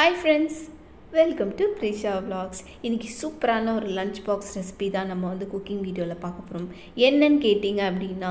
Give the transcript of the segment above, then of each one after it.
Hi friends welcome to Preesha vlogs. இன்றைக்கி சூப்பரான ஒரு லஞ்ச் பாக்ஸ் ரெசிபி தான் நம்ம வந்து குக்கிங் வீடியோவில் பார்க்க போகிறோம் என்னன்னு கேட்டிங்க அப்படின்னா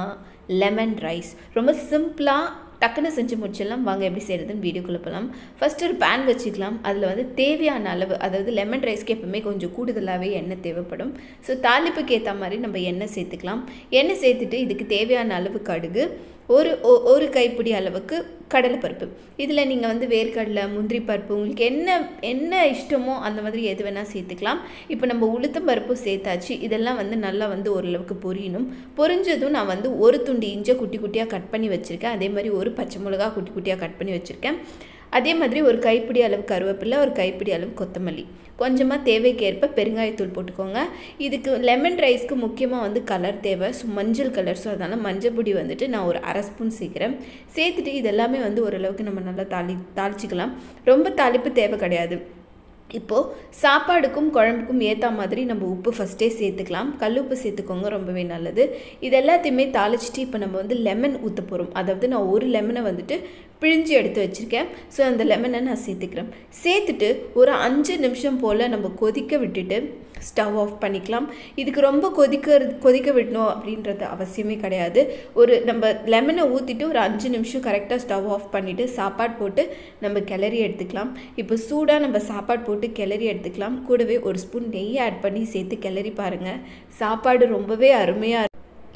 லெமன் ரைஸ் ரொம்ப சிம்பிளாக டக்குன்னு செஞ்சு முடிச்சிடலாம். வாங்க எப்படி செய்கிறதுன்னு வீடியோக்குள்ளே போகலாம் ஃபஸ்ட்டு ஒரு பேன் வச்சுக்கலாம். அதில் வந்து தேவையான அளவு அதாவது லெமன் ரைஸ்க்கு எப்பவுமே கொஞ்சம் கூடுதலாகவே எண்ணெய் தேவைப்படும். ஸோ தாளிப்புக்கு ஏற்ற மாதிரி நம்ம எண்ணெய் சேர்த்துக்கலாம். எண்ணெய் சேர்த்துட்டு இதுக்கு தேவையான அளவு கடுகு ஒரு ஒ- ஒரு கைப்பிடி அளவுக்கு கடலைப்பருப்பு. இதில் நீங்கள் வந்து வேர்க்கடலை முந்திரி பருப்பு உங்களுக்கு என்ன என்ன இஷ்டமோ அந்த மாதிரி எது வேணால் சேர்த்துக்கலாம். இப்போ நம்ம உளுத்தம் பருப்பு சேர்த்தாச்சு. இதெல்லாம் வந்து நல்லா வந்து ஓரளவுக்கு பொரியணும். பொரிஞ்சதும் நான் வந்து ஒரு துண்டு இஞ்சை குட்டி குட்டியாக கட் பண்ணி வச்சுருக்கேன். அதே மாதிரி ஒரு பச்சை மிளகா குட்டி குட்டியாக கட் பண்ணி வச்சுருக்கேன். அதே மாதிரி ஒரு கைப்பிடி அளவு கருவேப்பிலை ஒரு கைப்பிடி அளவு கொத்தமல்லி. கொஞ்சமாக தேவைக்கேற்ப பெருங்காயத்தூள் போட்டுக்கோங்க. இதுக்கு லெமன் ரைஸ்க்கு முக்கியமாக வந்து கலர் தேவை. ஸோ மஞ்சள் கலர் ஸோ அதனால் மஞ்சள் பொடி வந்துட்டு நான் ஒரு அரை ஸ்பூன் சேர்க்குறேன். சேர்த்துட்டு இதெல்லாமே வந்து ஓரளவுக்கு நம்ம நல்லா தாளி தாளிச்சிக்கலாம். ரொம்ப தாளிப்பு தேவை கிடையாது. இப்போது சாப்பாடுக்கும் குழம்புக்கும் ஏற்ற மாதிரி நம்ம உப்பு ஃபஸ்ட்டே சேர்த்துக்கலாம். கல்லுப்பு சேர்த்துக்கோங்க ரொம்பவே நல்லது. இது எல்லாத்தையுமே தாளிச்சிட்டு இப்போ நம்ம வந்து லெமன் ஊற்ற போகிறோம் அதாவது நான் ஒரு லெமனை வந்துட்டு பிழிஞ்சு எடுத்து வச்சுருக்கேன். ஸோ அந்த லெமனை நான் சேர்த்துக்கிறேன். சேர்த்துட்டு ஒரு அஞ்சு நிமிஷம் போல் நம்ம கொதிக்க விட்டுட்டு ஸ்டவ் ஆஃப் பண்ணிக்கலாம். இதுக்கு ரொம்ப கொதிக்க கொதிக்க விடணும் அப்படின்றது அவசியமே கிடையாது. ஒரு நம்ம லெமனை ஊற்றிட்டு ஒரு அஞ்சு நிமிஷம் கரெக்டாக ஸ்டவ் ஆஃப் பண்ணிவிட்டு சாப்பாடு போட்டு நம்ம கிளறி எடுத்துக்கலாம். இப்போ சூடாக நம்ம சாப்பாடு போட்டு கிளறி எடுத்துக்கலாம். கூடவே ஒரு ஸ்பூன் நெய் ஆட் பண்ணி சேர்த்து கிளறி பாருங்கள் சாப்பாடு ரொம்பவே அருமையாக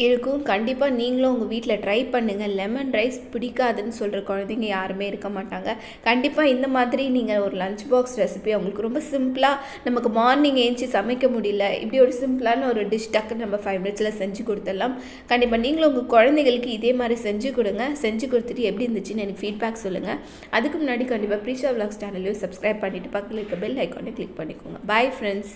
இருக்கும். கண்டிப்பாக நீங்களும் உங்கள் வீட்டில் ட்ரை பண்ணுங்கள் லெமன் ரைஸ் பிடிக்காதுன்னு சொல்கிற குழந்தைங்க யாருமே இருக்க மாட்டாங்க. கண்டிப்பாக இந்த மாதிரி நீங்கள் ஒரு லஞ்ச் பாக்ஸ் ரெசிபி அவங்களுக்கு ரொம்ப சிம்பிளாக நமக்கு மார்னிங் ஏஞ்சி சமைக்க முடியல. இப்படி ஒரு சிம்பிளான ஒரு டிஷ் டக்குன்னு நம்ம ஃபைவ் மினிட்ஸில் செஞ்சு கொடுத்துடலாம். கண்டிப்பாக நீங்களும் உங்கள் குழந்தைகளுக்கு இதே மாதிரி செஞ்சு கொடுங்க. செஞ்சு கொடுத்துட்டு எப்படி இருந்துச்சுன்னு எனக்கு ஃபீட்பேக் சொல்லுங்கள் அதுக்கு முன்னாடி கண்டிப்பாக ப்ரீஷா விளாக்ஸ் சேனலையும் சப்ஸ்கிரைப் பண்ணிவிட்டு பக்கத்தில் இருக்க பெல் ஐக்கானை கிளிக் பண்ணிக்கோங்க. Bye friends